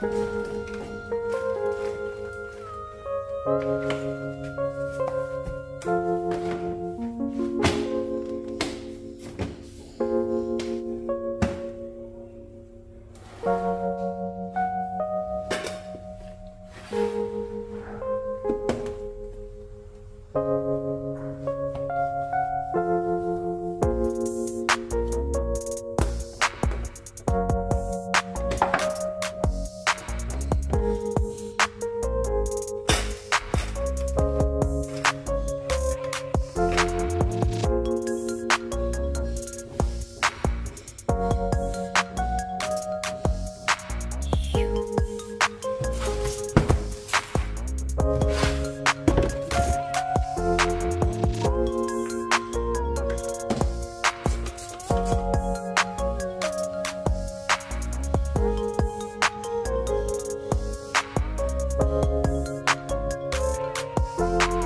Música Bye.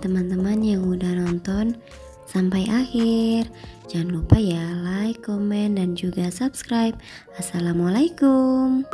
Teman-teman yang udah nonton sampai akhir. Jangan lupa ya like, komen, dan juga subscribe. Assalamualaikum.